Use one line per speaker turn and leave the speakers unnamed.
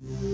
Yeah. Mm-hmm.